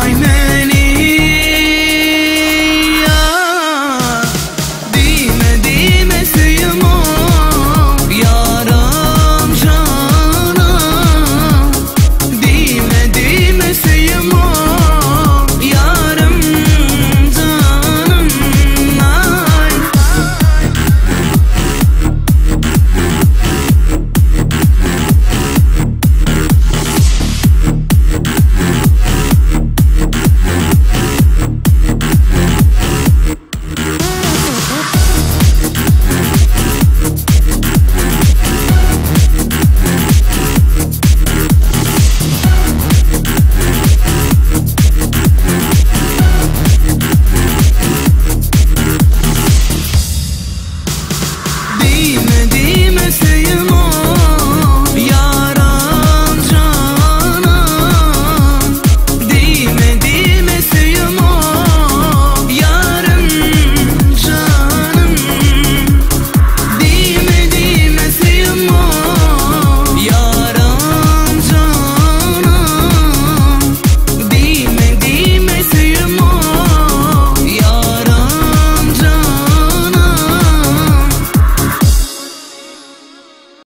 my name